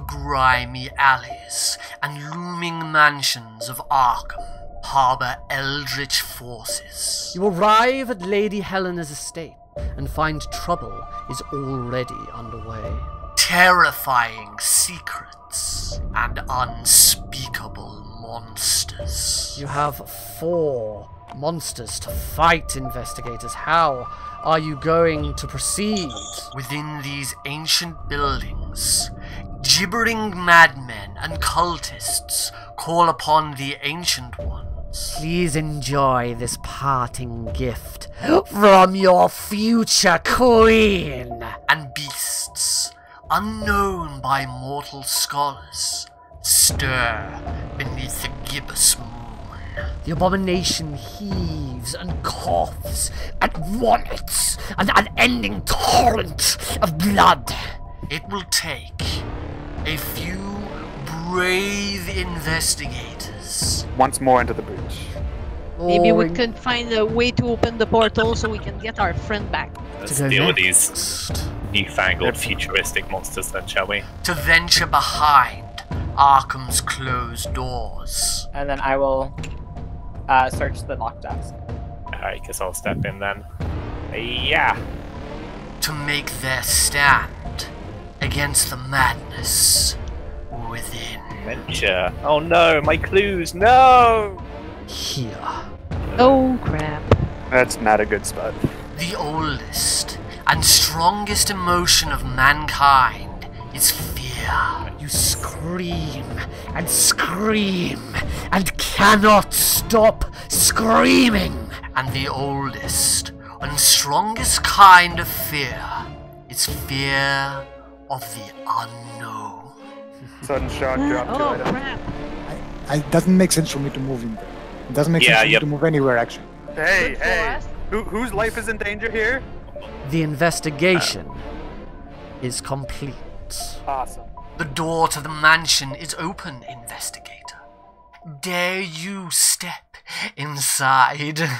grimy alleys and looming mansions of Arkham harbor eldritch forces. You arrive at Lady Helena's estate and find trouble is already underway. Terrifying secrets and unspeakable monsters. You have four monsters to fight, investigators. How are you going to proceed? Within these ancient buildings, gibbering madmen and cultists call upon the Ancient Ones. Please enjoy this parting gift from your future queen. And beasts, unknown by mortal scholars, stir beneath the gibbous moon. The abomination heaves and coughs and vomits an unending torrent of blood. It will take a few brave investigators. Once more into the breach. Maybe we can find a way to open the portal so we can get our friend back. Let's To deal with these newfangled futuristic monsters then, shall we? to venture behind Arkham's closed doors. And then I will uh, search the lock desk. Alright, guess I'll step in then. Yeah. To make their stand against the madness within. Venture. Oh no, my clues, no! Here. Oh crap. That's not a good spot. The oldest and strongest emotion of mankind is fear. You scream and scream and cannot stop screaming. And the oldest and strongest kind of fear is fear of the unknown. Sudden shock hmm. drop to Oh item. crap. I, it doesn't make sense for me to move in there. It doesn't make Yeah, sense for yep. me to move anywhere, actually. Hey, Good hey! Who, whose life is in danger here? The investigation is complete. Awesome. The door to the mansion is open, investigator. Dare you step inside?